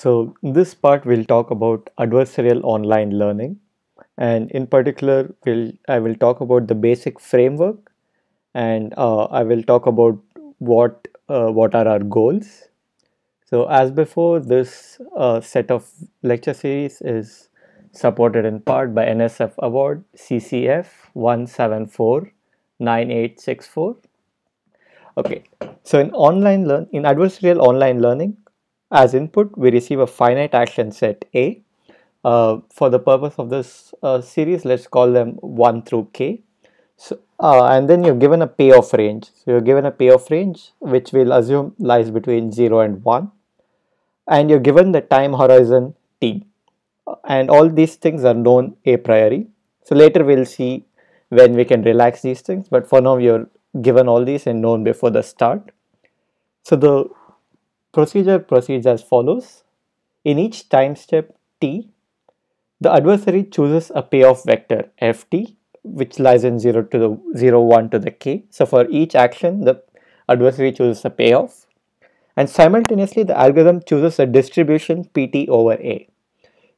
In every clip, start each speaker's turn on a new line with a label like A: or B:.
A: So in this part we'll talk about adversarial online learning and in particular we'll, I will talk about the basic framework and uh, I will talk about what uh, what are our goals. So as before this uh, set of lecture series is supported in part by NSF award CCF 1749864. Okay, so in online learn in adversarial online learning as input, we receive a finite action set A. Uh, for the purpose of this uh, series, let's call them 1 through k. So, uh, and then you're given a payoff range. So you're given a payoff range, which we'll assume lies between 0 and 1. And you're given the time horizon t. And all these things are known a priori. So later we'll see when we can relax these things. But for now, you're given all these and known before the start. So the procedure proceeds as follows. In each time step t, the adversary chooses a payoff vector ft which lies in 0 to the 0 1 to the k. So for each action the adversary chooses a payoff and simultaneously the algorithm chooses a distribution pt over a.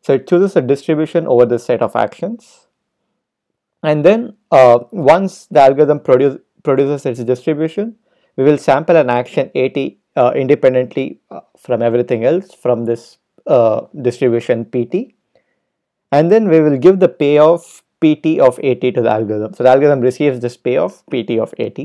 A: So it chooses a distribution over the set of actions and then uh, once the algorithm produce, produces its distribution we will sample an action at uh, independently uh, from everything else from this uh, distribution pt and then we will give the payoff pt of at to the algorithm. So the algorithm receives this payoff pt of at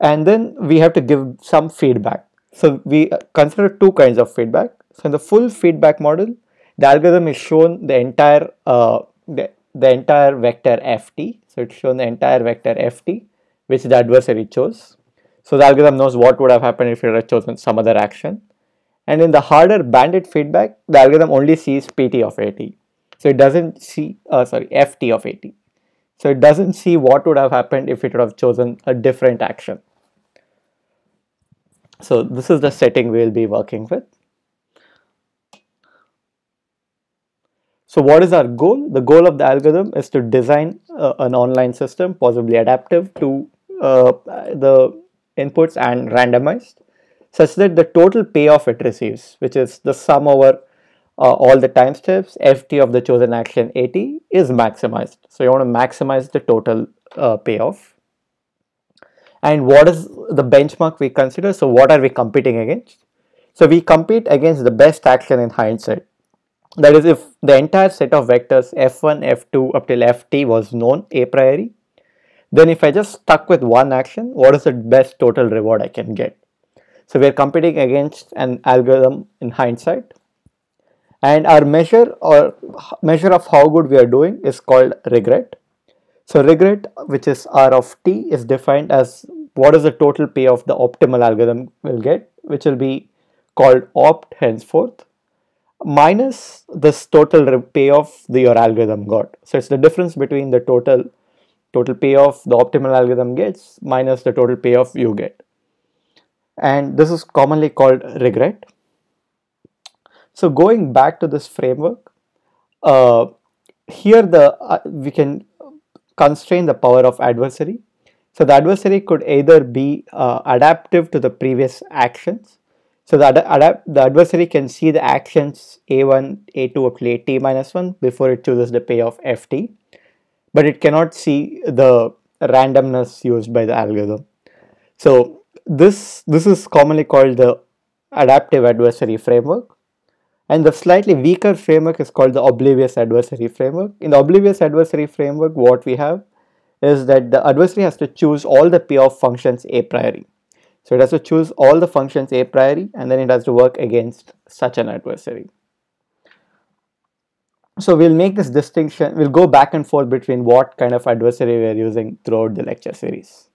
A: and then we have to give some feedback. So we uh, consider two kinds of feedback. So in the full feedback model the algorithm is shown the entire uh, the, the entire vector ft so it's shown the entire vector ft which the adversary chose so the algorithm knows what would have happened if it had chosen some other action. And in the harder bandit feedback, the algorithm only sees PT of AT. So it doesn't see, uh, sorry, FT of AT. So it doesn't see what would have happened if it would have chosen a different action. So this is the setting we'll be working with. So what is our goal? The goal of the algorithm is to design uh, an online system, possibly adaptive to uh, the inputs and randomized such that the total payoff it receives which is the sum over uh, all the time steps ft of the chosen action at is maximized. So you want to maximize the total uh, payoff. And what is the benchmark we consider? So what are we competing against? So we compete against the best action in hindsight. That is if the entire set of vectors f1 f2 up till ft was known a priori then if I just stuck with one action, what is the best total reward I can get? So we're competing against an algorithm in hindsight. And our measure or measure of how good we are doing is called regret. So regret, which is R of t, is defined as what is the total payoff the optimal algorithm will get, which will be called opt henceforth, minus this total payoff the your algorithm got. So it's the difference between the total total payoff the optimal algorithm gets minus the total payoff you get. And this is commonly called regret. So going back to this framework, uh, here the uh, we can constrain the power of adversary. So the adversary could either be uh, adaptive to the previous actions. So the, ad the adversary can see the actions a1, a2 up to at minus 1 before it chooses the payoff ft but it cannot see the randomness used by the algorithm. So this, this is commonly called the adaptive adversary framework and the slightly weaker framework is called the oblivious adversary framework. In the oblivious adversary framework what we have is that the adversary has to choose all the payoff functions a priori. So it has to choose all the functions a priori and then it has to work against such an adversary so we'll make this distinction we'll go back and forth between what kind of adversary we're using throughout the lecture series